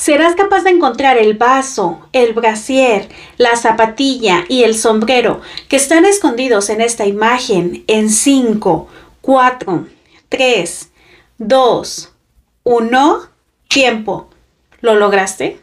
Serás capaz de encontrar el vaso, el brasier, la zapatilla y el sombrero que están escondidos en esta imagen en 5, 4, 3, 2, 1, tiempo. ¿Lo lograste?